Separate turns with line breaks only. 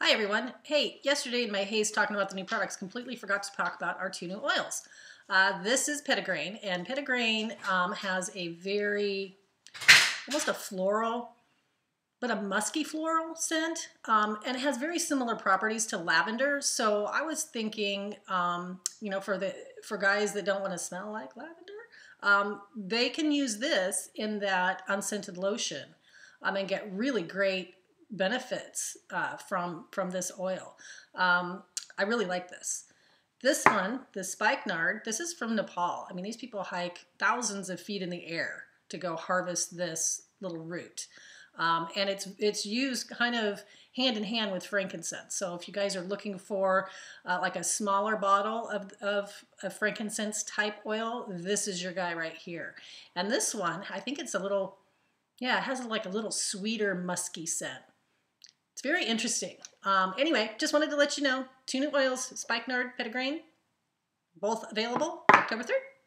Hi everyone. Hey, yesterday in my haste talking about the new products, completely forgot to talk about our two new oils. Uh, this is Petitgrain, and Petitgrain um, has a very, almost a floral, but a musky floral scent, um, and it has very similar properties to lavender. So I was thinking, um, you know, for the for guys that don't want to smell like lavender, um, they can use this in that unscented lotion um, and get really great benefits uh, from from this oil. Um, I really like this. This one, the spikenard, this is from Nepal. I mean, these people hike thousands of feet in the air to go harvest this little root. Um, and it's it's used kind of hand in hand with frankincense. So if you guys are looking for uh, like a smaller bottle of, of, of frankincense type oil, this is your guy right here. And this one, I think it's a little, yeah, it has like a little sweeter musky scent. It's very interesting. Um, anyway, just wanted to let you know, new oils, Spikenard, Petitgrain, both available October 3rd.